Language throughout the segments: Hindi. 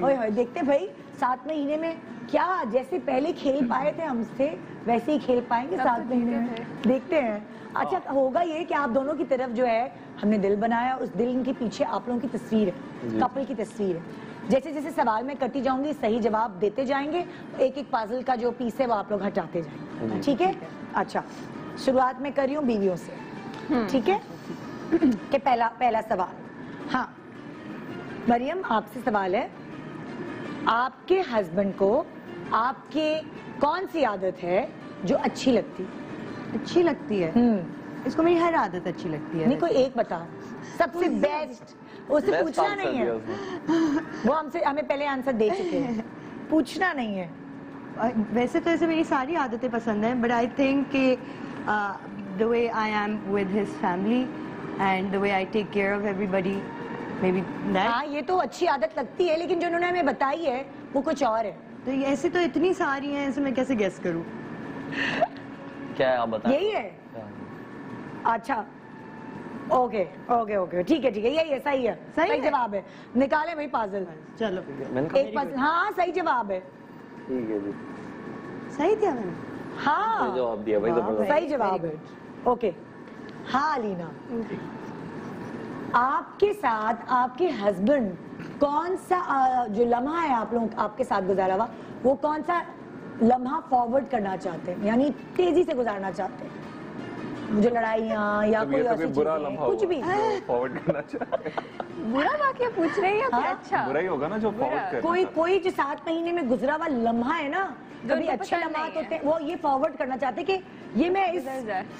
ओए होए देखते भाई सात महीने में क्या जैसे पहले खेल पाए थे हमसे वैसे ही खेल पाएँगे सात तो महीने में। देखते हैं। अच्छा होगा ये कि आप दोनों की तरफ़ जो है हमने दिल बनाया उस दिल के पीछे आप लोगों की तस्वीर है कपल की तस्वीर है। जैसे जैसे सवाल में करती जाऊँगी सही जवाब देते जाएँगे एक एक पाजल का जो पीस है वो आप लोग हटाते जाएँगे। ठीक है? अच्छा शुरुआत में कर रही हूँ बीवियों से। ठीक है? कि पहला पहला सवाल। हाँ मरियम आपसे सवाल है आपके हस्बैंड को आपके कौन सी आदत है जो अच्छी लगती? अच्छी लगती है? हम्म। इसको मेरी हर आदत अच्छी लगती है। नहीं कोई एक बताओ सबसे बेस्ट उससे पूछना नहीं है। वो हमसे हमें पहले आंसर दे चुके हैं। पूछना नहीं है। वैसे तो ऐसे मेरी सारी आदतें पसंद हैं बट आई थिंक कि the way I am with his family and the way I take care of everybody maybe हाँ ये तो अच्छी आदत लगती है लेकिन जो उन्होंने हमें बताई है वो कुछ और है। तो ऐसी तो इतनी सारी हैं ऐसे मैं कैसे गेस करूँ? क्या है आप बताएँ? यही है। अच्छा। ओके ओके ओके ठीक है ठीक है यही है सही है। सही सही जवाब है। निकाले भाई पाजल चलो। एक पास हाँ सही जवाब है। ठीक है जी। सही दिया मैंने? हाँ। जवाब दिया भाई सही जवाब है। ओके हाँ अलीना आपके साथ आपके हस्बैंड कौन सा जो लम्हा है आप लोग आपके साथ गुजारा हुआ वो कौन सा लम्हा फॉरवर्ड करना चाहते हैं? यानी तेज़ी से गुजारना चाहते हैं? जो लड़ाइयाँ या कोई ये तो ऐसी बुरा लम्हा कुछ भी। फॉरवर्ड करना चाहते बुरा वाक्य पूछ रही है हाँ? अच्छा? बुरा ही होगा ना जो फॉरवर्ड कोई कोई जो सात महीने में गुजरा हुआ लम्हा है ना कभी अच्छे पता लम्हा नहीं है। होते हैं। वो ये फॉरवर्ड करना चाहते हैं कि ये मैं इस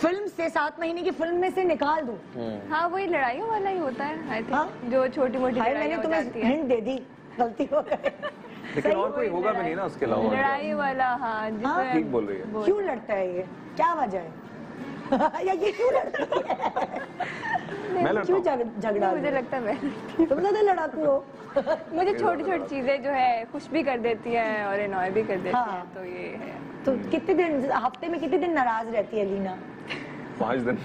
फ़िल्म से सात महीने की फ़िल्म में से निकाल दूँ। हम्म। हाँ वही लड़ाइयों वाला ही होता है आई हाँ? थिंक जो छोटी मोटी मैंने तुम्हें हिंट दे दी गलती हो लेकिन और कोई होगा भी लड़ाई। नहीं ना उसके अलावा। लड़ाई वाला हाँ जिसमें ठीक बोल रही है। क्यों लड़ता है ये? क्या वजह है? या ये क्यों लड़ती है? मैं क्यों झगड़ा मुझे लगता है मैं तुम ज़्यादा लड़ाती हो। मुझे छोटी छोटी चीज़ें जो है खुश भी कर देती हैं और एनॉय भी कर देती हाँ। हैं। तो ये है। तो कितने दिन हफ़्ते में कितने दिन नाराज़ रहती है लीना? पाँच दिन।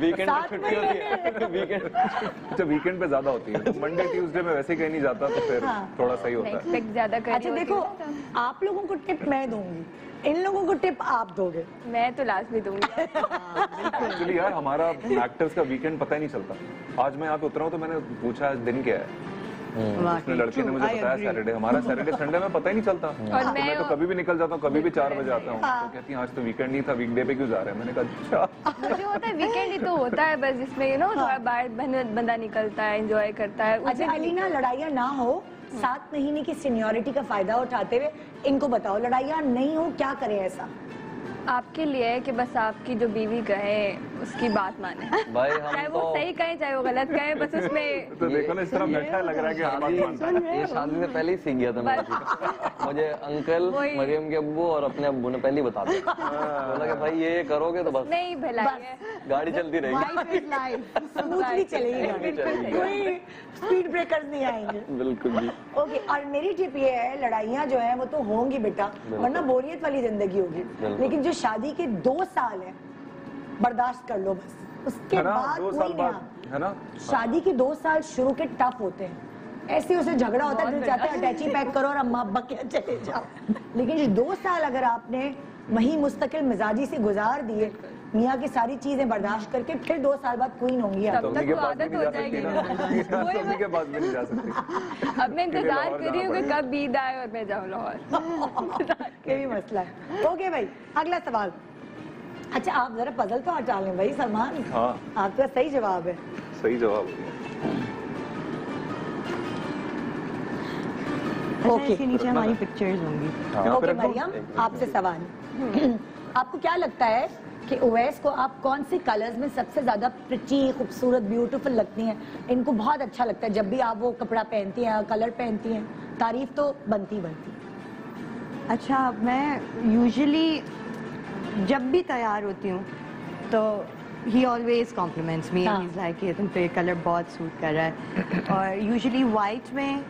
वीकेंड पे छुट्टी होती है। वीकेंड अच्छा वीकेंड पे ज़्यादा होती है। तो मंडे ट्यूसडे में वैसे कहीं नहीं जाता तो फिर हाँ। थोड़ा सही होता है। ज़्यादा अच्छा देखो आप लोगों को टिप मैं दूँगी। इन लोगों को टिप आप दोगे। मैं तो लास्ट भी दूँगी। एक्चुअली यार हमारा एक्टर्स का वीकेंड पता ही नहीं चलता। आज मैं यहाँ पे उतरा हूँ तो मैंने पूछा आज दिन क्या है? उसने लड़के ने मुझे बताया सैटरडे हमारा सैटरडे संडे में पता ही नहीं चलता। और तो मैं तो कभी भी निकल जाता हूँ कभी भी चार बजे आता हूँ। हाँ। तो कहती है आज तो वीकेंड नहीं था वीकडे पे क्यों जा रहे हैं? मैंने कहा अच्छा। मुझे होता है वीकेंड ही तो होता है बस जिसमें यू नो थोड़ा बाहर बंदा निकलता है एंजॉय करता है अच्छा अलीना लड़ाइयाँ ना हो सात महीने की सीनियोरिटी का फ़ायदा उठाते हुए इनको बताओ लड़ाइयाँ नहीं हो क्या करें ऐसा? आपके लिए है कि बस आपकी जो बीवी कहे उसकी बात माने। भाई चाहे हम वो तो सही कहे चाहे वो गलत कहे बस उसमें तो देखो ना इस तरह बैठा लग रहा है कि हर बात मानता है। शादी ये शादी से पहले ही सीख गया था मैं मुझे अंकल मरियम के अब्बू और अपने अब्बू ने पहले ही बता दिया। बोला कि भाई ये करोगे तो बस। नहीं भलाई है। गाड़ी चलती रहेगी। लाइफ इज़ लाइफ स्मूथली चलेगी गाड़ी। कोई स्पीड ब्रेकर नहीं आएँगे। बिल्कुल जी। ओके और मेरी टिप ये है लड़ाइयाँ जो है वो तो होंगी बेटा वरना बोरियत वाली ज़िंदगी होगी। लेकिन जो शादी के दो साल है बर्दाश्त कर लो बस। उसके बाद कोई नहीं है ना? शादी के दो साल शुरू के टफ होते हैं। ऐसे उसे झगड़ा होता है दिल चाहता है अटैची पैक करो और अम्मा अब्बा के चले जाओ। लेकिन ये दो साल अगर आपने वही मुस्तकिल मिजाजी से गुजार दिए मियाँ की सारी चीज़ें बर्दाश्त करके फिर दो साल बाद क्वीन होंगी आप। तब तो तक तो आदत हो जाएगी ना। के पास नहीं जा सकती। अब मैं इंतज़ार कर रही हूँ कि कब ईद आए और मैं जाऊँ लाहौर। ये भी मसला है। ओके भाई अगला सवाल। अच्छा आप जरा पजल तो हटा लें भाई सलमान। हाँ। आपका सही जवाब है। सही जवाब हो अच्छा Okay. इसके नीचे हमारी पिक्चर्स होंगी। हाँ, ओके मरियम आपसे सवाल। आपको क्या लगता है कि ओवैस को आप कौन से कलर्स में सबसे ज़्यादा प्रिटी खूबसूरत ब्यूटीफुल लगती हैं? इनको बहुत अच्छा लगता है। जब भी आप वो कपड़ा पहनती हैं कलर पहनती हैं तारीफ़ तो बनती बनती अच्छा मैं यूजुअली जब भी तैयार होती हूँ तो ही ऑलवेज कॉम्प्लीमेंट्स मी हाँ। एंड लाइक ये तुम पे कलर बहुत सूट कर रहा है. और यूजुअली वाइट में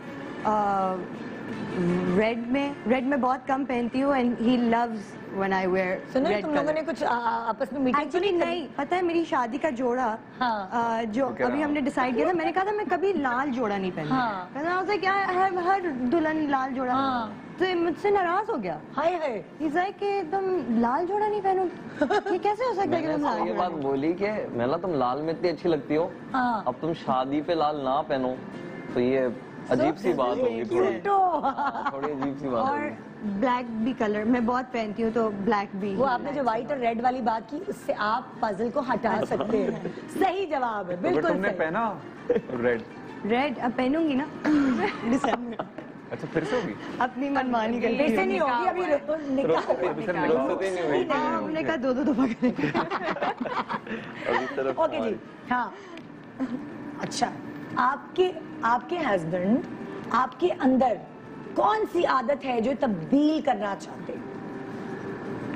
रेड में रेड में बहुत कम पहनती हूँ and he loves when I wear सुनो तुम लोगों ने कुछ आपस में मीटिंग एक्चुअली नहीं पता है मेरी शादी का जोड़ा हाँ। आ, जो अभी हमने डिसाइड किया था मैंने कहा था मैं कभी लाल जोड़ा नहीं पहनूँगा हाँ। क्या हर हर दुल्हन लाल जोड़ा हाँ। तो मुझसे नाराज़ हो गया। हाय हाय He's like कि तुम लाल जोड़ा नहीं पहनोगी ये कैसे हो सकता है कि मैंने तुम लाल ये बात बोली कि मेला तुम लाल में इतनी अच्छी लगती हो। हाँ। अब तुम शादी पे लाल ना पहनो। तो ये अजीब सी बात होगी थोड़ी। थोड़ी अजीब सी बात और ब्लैक भी कलर मैं बहुत पहनती हूँ तो ब्लैक भी। वो आपने जो व्हाइट और रेड वाली बात की उससे आप पजल को हटा सकते हैं। सही जवाब है तो बिल्कुल तुमने पहना रेड रेड अब पहनूँगी ना। दिसंबर अच्छा फिर से होगी? अपनी मनमानी फिर करती से नहीं होगी अभी हुई हाँ, हमने कहा दो दो दफ़ा करेंगे अभी तरफ़ ओके जी हाँ। अच्छा आपके आपके हस्बैंड आपके अंदर कौन सी आदत है जो तब्दील करना चाहते हैं?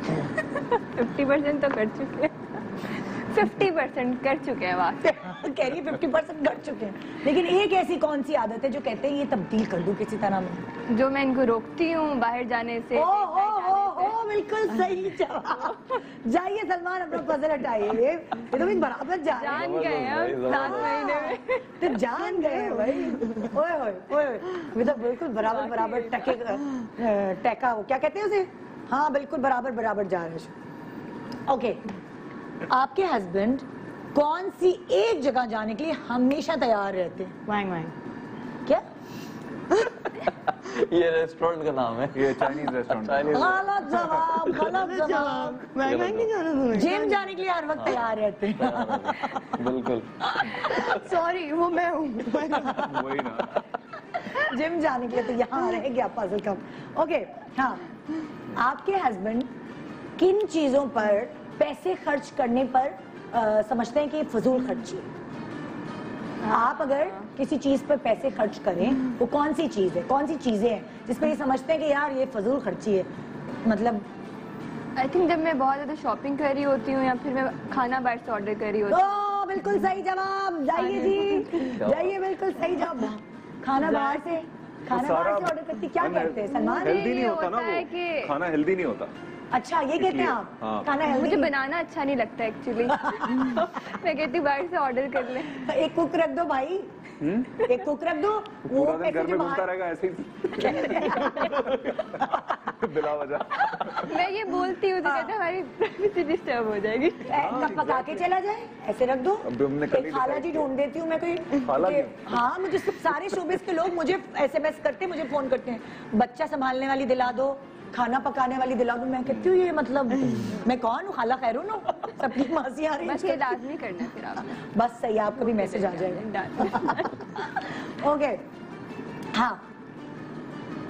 फिफ्टी परसेंट तो कर चुके हैं। फिफ्टी परसेंट कर चुके हैं वाह कह रही फिफ्टी परसेंट कर चुके हैं। लेकिन एक ऐसी कौन सी आदत है जो कहते हैं ये तब्दील कर दूँ किसी तरह में? जो मैं इनको रोकती हूँ बाहर जाने से। ओ ओ ओ ओ बिल्कुल सही जवाब। जाइए सलमान अपना पजल हटाइए। ये तो भी बराबर जा जान गए सात महीने में। तो जान गए भाई। ओए ओए ओए तो बिल्कुल बराबर बराबर टके टैका वो क्या कहते हैं उसे? हाँ बिल्कुल बराबर बराबर जा रहे हैं। ओके। आपके हस्बैंड कौन सी एक जगह जाने के लिए हमेशा तैयार रहते हैं? वांग वांग क्या? ये रेस्टोरेंट का नाम है। ये चाइनीज़ रेस्टोरेंट गलत जवाब गलत जवाब। वांग वांग नहीं जाना तुम्हें। जिम जाने के लिए हर वक्त तैयार रहते हैं। बिल्कुल। सॉरी वो मैं हूँ। वही ना। जिम जाने के लिए तो यहाँ रह गया पजल कम। ओके हाँ। आपके हस्बैंड किन चीज़ों पर पैसे खर्च करने पर अ, समझते हैं कि फजूल खर्ची है। आप अगर किसी चीज़ पर पैसे खर्च करें वो कौन सी चीज़ है? कौन सी चीज़ें हैं जिसपे ये समझते हैं कि यार ये फजूल खर्ची है मतलब आई थिंक जब मैं बहुत ज़्यादा शॉपिंग कर रही होती हूँ या फिर मैं खाना बाहर से ऑर्डर कर रही होती हूँ। बिल्कुल सही जवाब। जाइए जी। जाइए बिल्कुल सही जवाब। खाना बाहर से खाना बाहर से ऑर्डर करती क्या कहते हैं? सलमान? हेल्दी नहीं होता ना है वो खाना हेल्दी नहीं होता। अच्छा ये कहते हैं आप? हाँ। खाना मुझे बनाना अच्छा नहीं लगता एक्चुअली मैं कहती हूँ बाहर से ऑर्डर कर ले। एक कुक रख दो भाई। एक कुक रख दो। वो पूरा दिन घर में घूमता रहेगा ऐसे ही। बिला वजह। मैं ये बोलती हूँ तो कहते हमारी प्राइवेसी डिस्टर्ब हो जाएगी। कब पका के चला जाए। ऐसे रख दो। ही खाला जी ढूंढ देती हूँ मैं कोई। मुझे- हाँ मुझे सारे शोबिस के लोग मुझे एसएमएस करते मुझे फ़ोन करते हैं। बच्चा संभालने वाली दिला दो। खाना पकाने वाली दिला दो मैं कहती हूँ ये मतलब मैं कौन हूँ? खाला खैरू ना? सबकी मासी आ रही बस है। लाजमी करना फिर आपने बस सही आपका भी मैसेज आ जाएगा। ओके हाँ।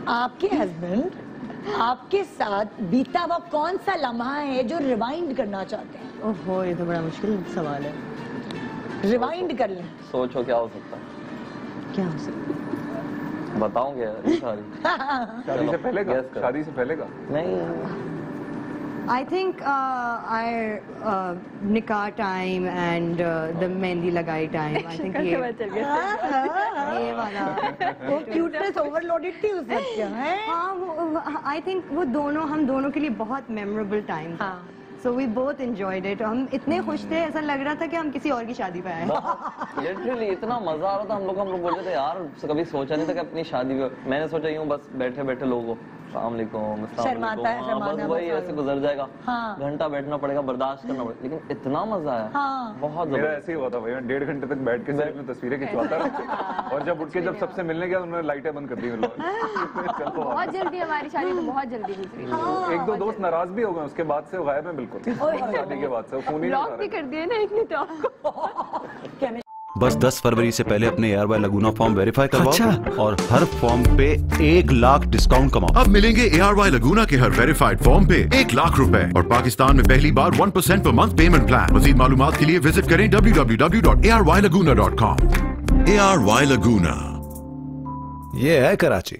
आपके हस्बैंड आपके साथ बीता हुआ कौन सा लम्हा है जो रिवाइंड करना चाहते हैं? ओहो ये तो बड़ा मुश्किल सवाल है। रिवाइंड कर लें। सोचो क्या हो सकता है। क्या हो सकता बताओगे सारी। शादी चलो, से पहले का? शादी से पहले का? नहीं। I think nikah time and uh, the mehndi लगाई टाइम I think पता ये ये वाला। वो क्यूटनेस ओवरलोडेड थी उस वक्त क्या? है हाँ वो आई थिंक वो दोनों हम दोनों के लिए बहुत मेमोरेबल टाइम था। हाँ। So we both enjoyed it हम इतने खुश थे, ऐसा लग रहा था कि हम किसी और की शादी पे आए लिटरली इतना मज़ा आ रहा था, हम लोग हम लोग बोल रहे थे, यार, कभी सोचा नहीं था कि अपनी शादी पे मैंने सोचा, यूँ बस बैठे बैठे लोगों सलामकुम शर्माता है, बस वही ऐसे गुजर जाएगा। हाँ। घंटा बैठना पड़ेगा बर्दाश्त करना पड़ेगा। लेकिन इतना मज़ा आया हाँ। बहुत मेरा ऐसे ही हुआ था भैया डेढ़ घंटे तक बैठ के सिर्फ़ में तस्वीरें खिंचवाता रहा। और जब उठ के जब सबसे मिलने गया उन्होंने लाइटें बंद कर दी मेरे लोग चलो बहुत जल्दी हमारी शादी तो बहुत जल्दी गुजरी हाँ। एक दो दोस्त नाराज़ भी हो गए उसके बाद से गायब है बिल्कुल। शादी के बाद से फ़ोन ही नहीं ब्लॉक उठा भी रहे। कर दिए ना तो आपको। केमिस्ट्री बस 10 फरवरी से पहले अपने A R Y Laguna form verify करवाओ अच्छा? और हर फॉर्म पे एक लाख डिस्काउंट कमाओ। अब मिलेंगे एयर आर वाई लगूना के हर वेरीफाइड फॉर्म पे एक लाख रुपए और पाकिस्तान में पहली बार one percent per month payment plan मजीद मालूम के लिए विज़िट करें W W W dot A R Y Laguna ये है कराची।